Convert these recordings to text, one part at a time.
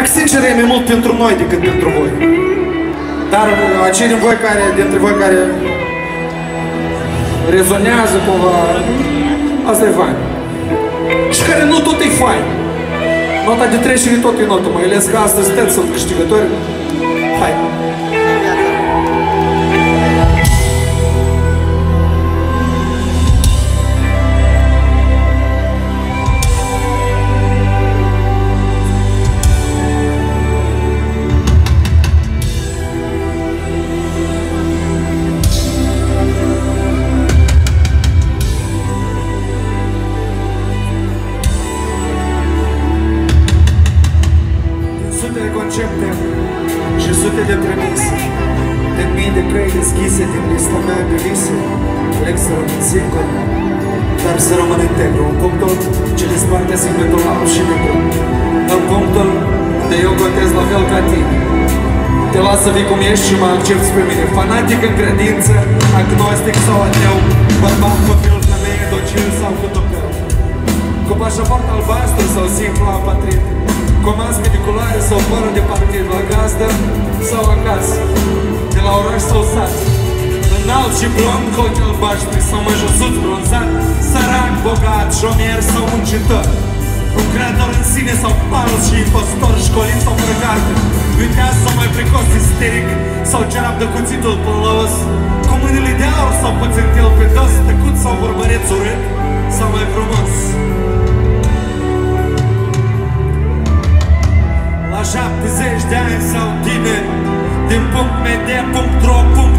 Dacă sincer e mai mult pentru noi decât pentru voi. Dar acei din voi care, dintre voi care rezonează cumva, asta e fain. Și care nu tot e fain. Nota de trecere tot e notă, mai ales că astăzi sunteți sunt câștigători. Hai! Sute de concepte și sute de premise De mii de căi deschise din lista mea de vise Aleg să rămân singur Dar să rămân integru În punctul ce desparte segmentul alb și negru În punctul unde eu contez la fel ca tine. Te las să vii cum ești și mă accepti pe mine. Fanatic în credință, agnostic sau ateu Bărbat, copil, femeie, docil sau fotopel cu pașaport albastru sau simplu apatrit Cu mască de culoare sau fără de partid La gazdă sau acasă De la oraș sau sat. Înalt și blond cu ochi albaștri Sau măjăsuț bronzat Sărac, bogat, șomier sau muncitor. Un creator în sine sau fals și impostor Școlit sau fără carte Viteaz sau mai precos, isteric Sau cerap de cuțitul până la os Cu mâinile de aur sau pățântel pe dos Tăcut sau vorbăreț urât Sau mai frumos La 70 de ani sau tine Din punct media, punct ro, punct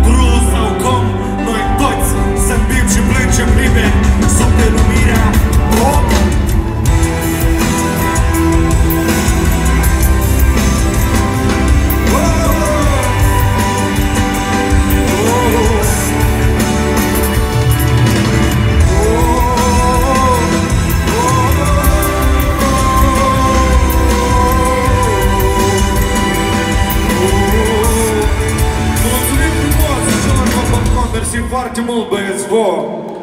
Mulțumim frumos